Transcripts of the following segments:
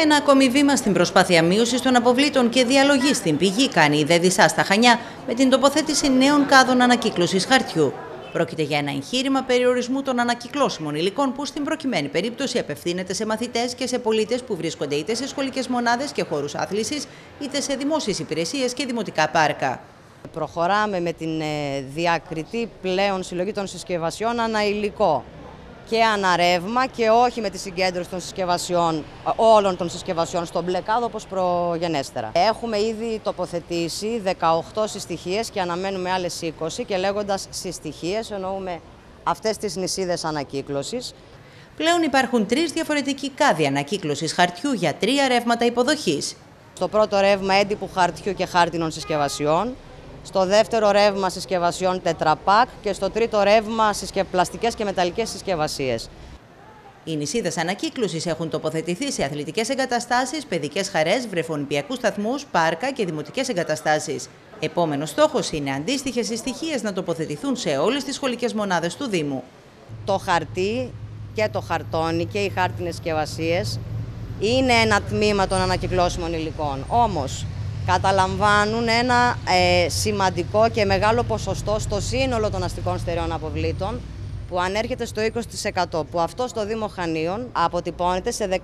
Ένα ακόμη βήμα στην προσπάθεια μείωσης των αποβλήτων και διαλογής στην πηγή κάνει η ΔΕΔΙΣΑ στα Χανιά με την τοποθέτηση νέων κάδων ανακύκλωσης χαρτιού. Πρόκειται για ένα εγχείρημα περιορισμού των ανακυκλώσιμων υλικών που στην προκειμένη περίπτωση απευθύνεται σε μαθητές και σε πολίτες που βρίσκονται είτε σε σχολικές μονάδες και χώρους άθλησης, είτε σε δημόσιες υπηρεσίες και δημοτικά πάρκα. Προχωράμε με την ε, διακριτή πλέον συλλογή των συσκευασιών ανά υλικό και αναρεύμα και όχι με τη συγκέντρωση των συσκευασιών, όλων των συσκευασιών στον μπλε κάδο όπως προγενέστερα. Έχουμε ήδη τοποθετήσει 18 συστοιχίες και αναμένουμε άλλες 20 και λέγοντας συστοιχίες εννοούμε αυτές τις νησίδες ανακύκλωσης. Πλέον υπάρχουν τρεις διαφορετικοί κάδοι ανακύκλωσης χαρτιού για τρία ρεύματα υποδοχής. Στο πρώτο ρεύμα έντυπου χαρτιού και χάρτινων συσκευασιών, στο δεύτερο ρεύμα συσκευασιών τετραπάκ και στο τρίτο ρεύμα πλαστικές και μεταλλικές συσκευασίες. Οι νησίδες ανακύκλωσης έχουν τοποθετηθεί σε αθλητικές εγκαταστάσεις, παιδικές χαρές, βρεφονιπιακούς σταθμούς, πάρκα και δημοτικές εγκαταστάσεις. Επόμενος στόχος είναι αντίστοιχες συστοιχίε να τοποθετηθούν σε όλες τις σχολικές μονάδες του Δήμου. Το χαρτί και το χαρτόνι και οι χάρτινες συσκευασίες είναι ένα τμήμα των ανακυκλώσιμων υλικών. Όμως, καταλαμβάνουν ένα ε, σημαντικό και μεγάλο ποσοστό στο σύνολο των αστικών στερεών αποβλήτων που ανέρχεται στο 20%, που αυτό στο Δήμο Χανίων αποτυπώνεται σε 16.000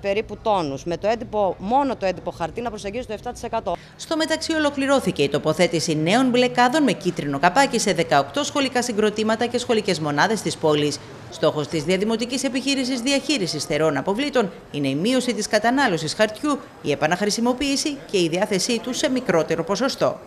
περίπου τόνους, με το έντυπο, μόνο το έντυπο χαρτί να προσεγγίζει το 7%. Στο μεταξύ ολοκληρώθηκε η τοποθέτηση νέων μπλεκάδων με κίτρινο καπάκι σε 18 σχολικά συγκροτήματα και σχολικές μονάδες της πόλης. Στόχος της διαδημοτικής επιχείρησης διαχείρισης στερών αποβλήτων είναι η μείωση της κατανάλωσης χαρτιού, η επαναχρησιμοποίηση και η διάθεσή του σε μικρότερο ποσοστό.